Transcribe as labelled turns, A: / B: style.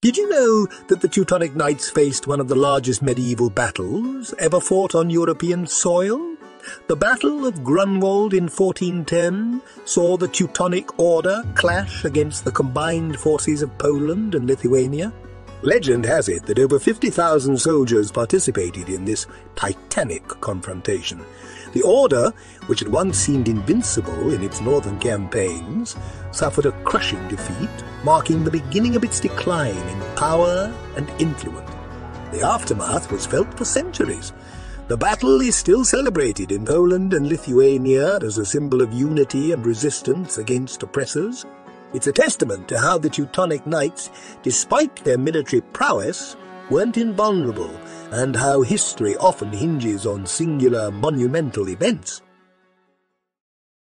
A: Did you know that the Teutonic Knights faced one of the largest medieval battles ever fought on European soil? The Battle of Grunwald in 1410 saw the Teutonic Order clash against the combined forces of Poland and Lithuania. Legend has it that over 50,000 soldiers participated in this titanic confrontation. The Order, which had once seemed invincible in its northern campaigns, suffered a crushing defeat, marking the beginning of its decline in power and influence. The aftermath was felt for centuries. The battle is still celebrated in Poland and Lithuania as a symbol of unity and resistance against oppressors. It's a testament to how the Teutonic Knights, despite their military prowess, weren't invulnerable, and how history often hinges on singular monumental events.